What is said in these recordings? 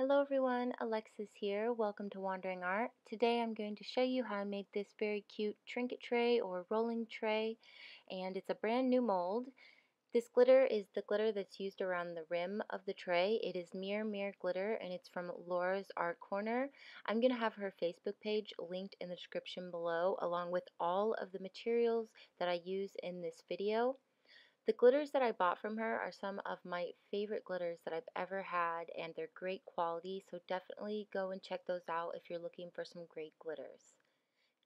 Hello everyone, Alexis here. Welcome to Wandering Art. Today I'm going to show you how I made this very cute trinket tray or rolling tray and it's a brand new mold. This glitter is the glitter that's used around the rim of the tray. It is Mirror Mirror glitter and it's from Laura's Art Corner. I'm going to have her Facebook page linked in the description below along with all of the materials that I use in this video. The glitters that I bought from her are some of my favorite glitters that I've ever had and they're great quality so definitely go and check those out if you're looking for some great glitters.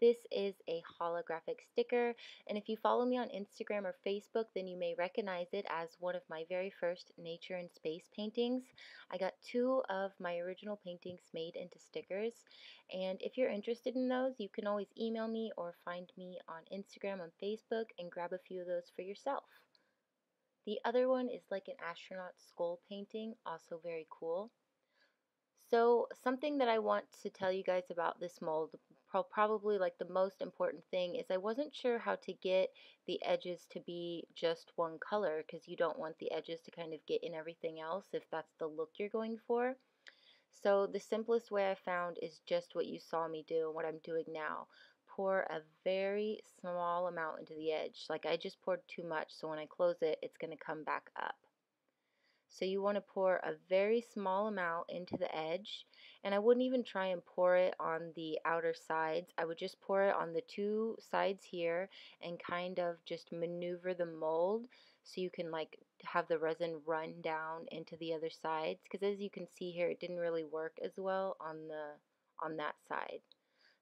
This is a holographic sticker and if you follow me on Instagram or Facebook then you may recognize it as one of my very first nature and space paintings. I got two of my original paintings made into stickers and if you're interested in those you can always email me or find me on Instagram and Facebook and grab a few of those for yourself. The other one is like an astronaut skull painting, also very cool. So something that I want to tell you guys about this mold, probably like the most important thing is I wasn't sure how to get the edges to be just one color because you don't want the edges to kind of get in everything else if that's the look you're going for. So the simplest way I found is just what you saw me do and what I'm doing now pour a very small amount into the edge. Like I just poured too much, so when I close it, it's going to come back up. So you want to pour a very small amount into the edge, and I wouldn't even try and pour it on the outer sides. I would just pour it on the two sides here and kind of just maneuver the mold so you can like have the resin run down into the other sides because as you can see here it didn't really work as well on the on that side.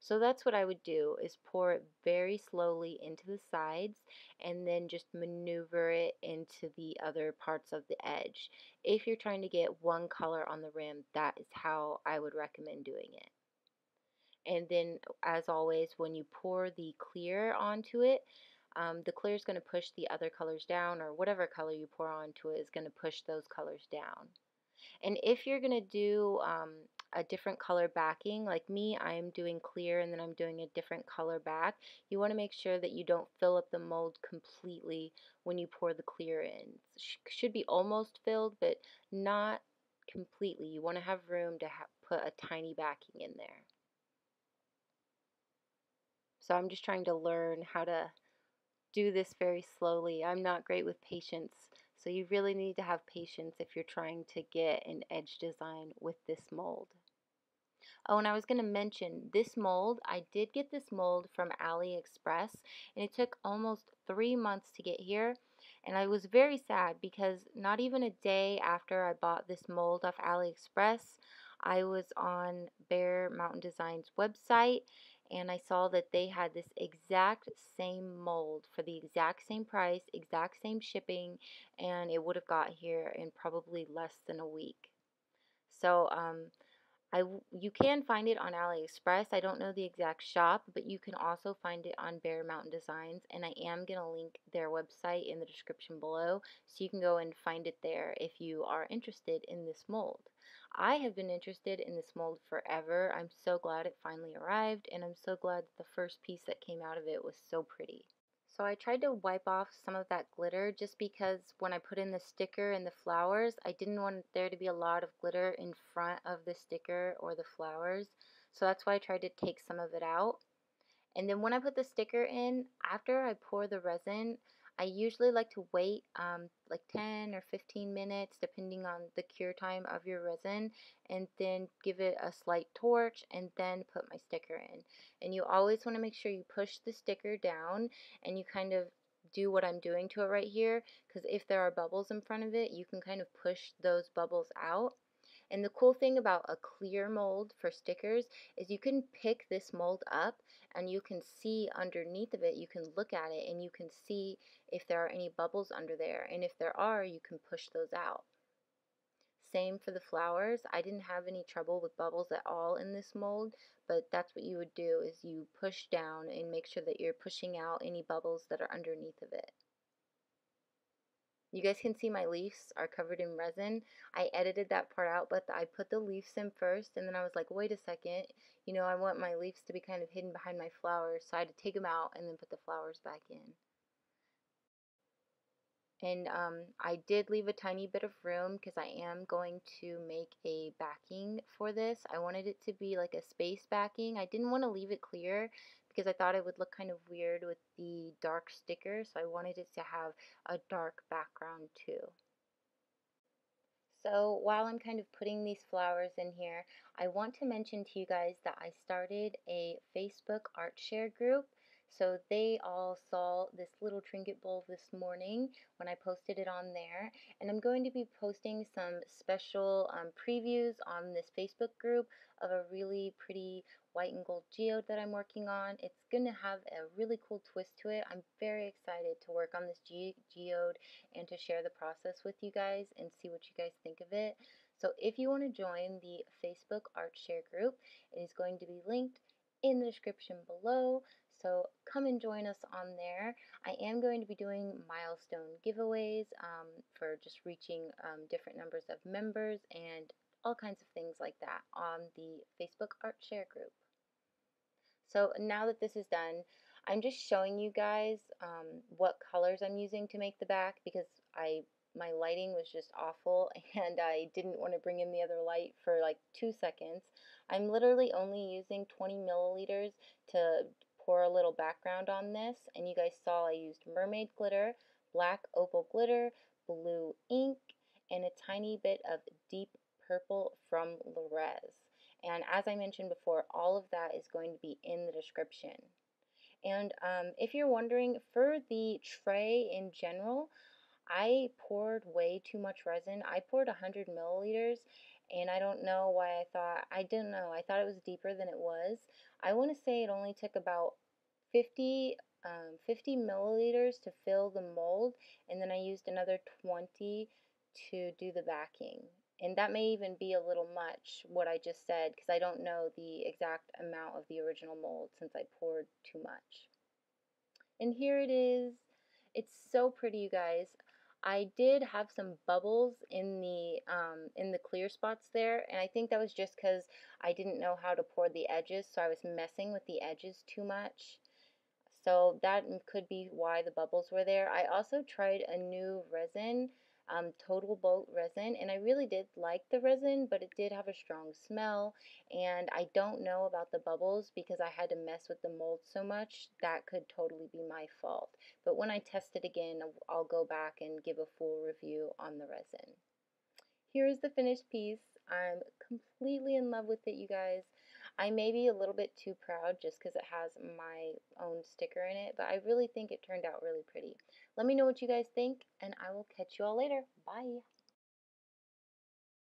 So that's what I would do is pour it very slowly into the sides and then just maneuver it into the other parts of the edge. If you're trying to get one color on the rim, that is how I would recommend doing it. And then as always, when you pour the clear onto it, um, the clear is going to push the other colors down or whatever color you pour onto it is going to push those colors down. And if you're going to do um, a different color backing. Like me, I'm doing clear and then I'm doing a different color back. You want to make sure that you don't fill up the mold completely when you pour the clear in. Sh should be almost filled, but not completely. You want to have room to ha put a tiny backing in there. So I'm just trying to learn how to do this very slowly. I'm not great with patience. So you really need to have patience if you're trying to get an edge design with this mold. Oh, and I was going to mention this mold. I did get this mold from AliExpress, and it took almost three months to get here. And I was very sad because not even a day after I bought this mold off AliExpress, I was on Bear Mountain Designs website and I saw that they had this exact same mold for the exact same price, exact same shipping, and it would have got here in probably less than a week. So, um, I, you can find it on AliExpress. I don't know the exact shop, but you can also find it on Bear Mountain Designs, and I am going to link their website in the description below, so you can go and find it there if you are interested in this mold. I have been interested in this mold forever. I'm so glad it finally arrived, and I'm so glad that the first piece that came out of it was so pretty. So I tried to wipe off some of that glitter just because when I put in the sticker and the flowers, I didn't want there to be a lot of glitter in front of the sticker or the flowers. So that's why I tried to take some of it out. And then when I put the sticker in, after I pour the resin, I usually like to wait um, like 10 or 15 minutes depending on the cure time of your resin and then give it a slight torch and then put my sticker in. And you always want to make sure you push the sticker down and you kind of do what I'm doing to it right here because if there are bubbles in front of it you can kind of push those bubbles out and the cool thing about a clear mold for stickers is you can pick this mold up and you can see underneath of it, you can look at it and you can see if there are any bubbles under there. And if there are, you can push those out. Same for the flowers. I didn't have any trouble with bubbles at all in this mold, but that's what you would do is you push down and make sure that you're pushing out any bubbles that are underneath of it. You guys can see my leaves are covered in resin. I edited that part out, but I put the leaves in first, and then I was like, wait a second, you know, I want my leaves to be kind of hidden behind my flowers, so I had to take them out and then put the flowers back in. And um, I did leave a tiny bit of room because I am going to make a backing for this. I wanted it to be like a space backing. I didn't want to leave it clear because I thought it would look kind of weird with the dark sticker, so I wanted it to have a dark background too. So while I'm kind of putting these flowers in here, I want to mention to you guys that I started a Facebook art share group. So they all saw this little trinket bowl this morning when I posted it on there. And I'm going to be posting some special um, previews on this Facebook group of a really pretty white and gold geode that I'm working on. It's going to have a really cool twist to it. I'm very excited to work on this ge geode and to share the process with you guys and see what you guys think of it. So if you want to join the Facebook Art Share group, it is going to be linked in the description below. So come and join us on there. I am going to be doing milestone giveaways um, for just reaching um, different numbers of members and all kinds of things like that on the Facebook Art Share group. So now that this is done, I'm just showing you guys um, what colors I'm using to make the back because I my lighting was just awful and I didn't want to bring in the other light for like two seconds. I'm literally only using 20 milliliters to pour a little background on this and you guys saw I used mermaid glitter, black opal glitter, blue ink, and a tiny bit of deep purple from Le Rez. And as I mentioned before, all of that is going to be in the description. And um, if you're wondering, for the tray in general, I poured way too much resin. I poured 100 milliliters, and I don't know why I thought, I didn't know, I thought it was deeper than it was. I want to say it only took about 50, um, 50 milliliters to fill the mold, and then I used another 20 to do the backing. And that may even be a little much, what I just said, because I don't know the exact amount of the original mold since I poured too much. And here it is. It's so pretty, you guys. I did have some bubbles in the um, in the clear spots there, and I think that was just because I didn't know how to pour the edges, so I was messing with the edges too much. So that could be why the bubbles were there. I also tried a new resin um, Total Boat resin, and I really did like the resin, but it did have a strong smell, and I don't know about the bubbles because I had to mess with the mold so much. That could totally be my fault. But when I test it again, I'll go back and give a full review on the resin. Here's the finished piece. I'm completely in love with it, you guys. I may be a little bit too proud just because it has my own sticker in it, but I really think it turned out really pretty. Let me know what you guys think, and I will catch you all later. Bye!